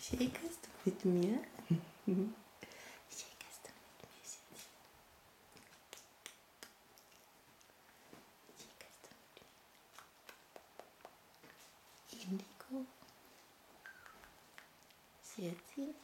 Шейка стукнет меня. Шейка стукнет меня сердце. Шейка стукнет меня. Индиго. Сердце.